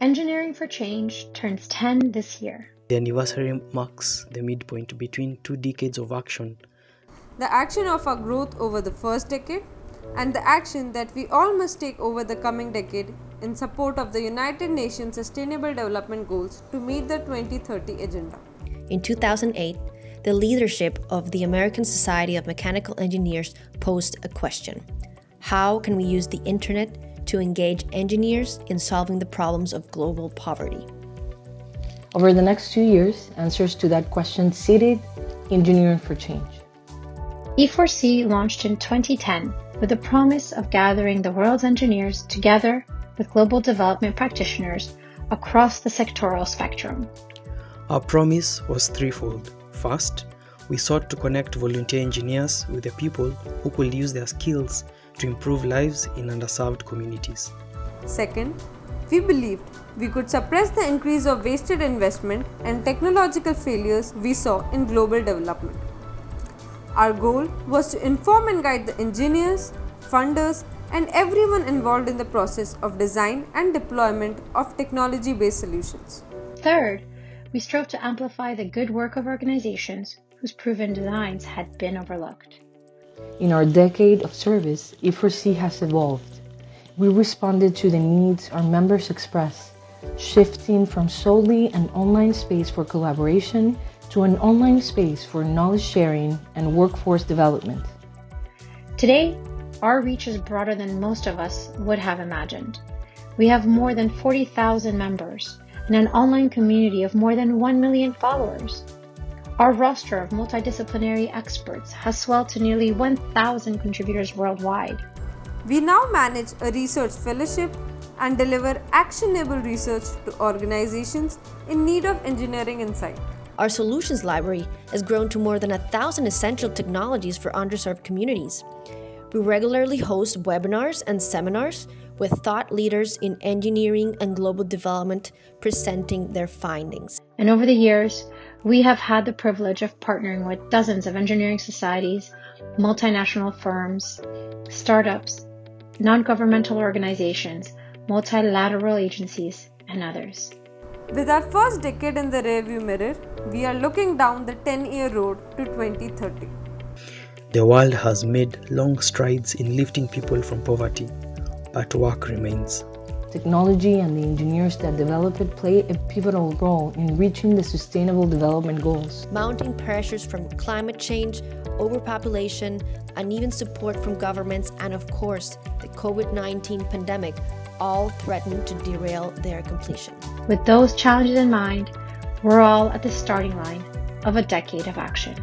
Engineering for Change turns 10 this year. The anniversary marks the midpoint between two decades of action. The action of our growth over the first decade and the action that we all must take over the coming decade in support of the United Nations Sustainable Development Goals to meet the 2030 Agenda. In 2008, the leadership of the American Society of Mechanical Engineers posed a question How can we use the internet to engage engineers in solving the problems of global poverty? Over the next two years, answers to that question seeded Engineering for Change. E4C launched in 2010 with the promise of gathering the world's engineers together with global development practitioners across the sectoral spectrum. Our promise was threefold. First, we sought to connect volunteer engineers with the people who could use their skills to improve lives in underserved communities. Second, we believed we could suppress the increase of wasted investment and technological failures we saw in global development. Our goal was to inform and guide the engineers, funders, and everyone involved in the process of design and deployment of technology based solutions. Third, we strove to amplify the good work of organizations whose proven designs had been overlooked. In our decade of service, E4C has evolved. We responded to the needs our members expressed, shifting from solely an online space for collaboration to an online space for knowledge sharing and workforce development. Today, our reach is broader than most of us would have imagined. We have more than 40,000 members and an online community of more than 1 million followers. Our roster of multidisciplinary experts has swelled to nearly 1,000 contributors worldwide. We now manage a research fellowship and deliver actionable research to organizations in need of engineering insight. Our solutions library has grown to more than a thousand essential technologies for underserved communities. We regularly host webinars and seminars with thought leaders in engineering and global development presenting their findings. And over the years, we have had the privilege of partnering with dozens of engineering societies, multinational firms, startups, non governmental organizations, multilateral agencies, and others. With our first decade in the rearview mirror, we are looking down the 10 year road to 2030. The world has made long strides in lifting people from poverty, but work remains. Technology and the engineers that develop it play a pivotal role in reaching the Sustainable Development Goals. Mounting pressures from climate change, overpopulation, uneven support from governments, and of course, the COVID 19 pandemic all threaten to derail their completion. With those challenges in mind, we're all at the starting line of a decade of action.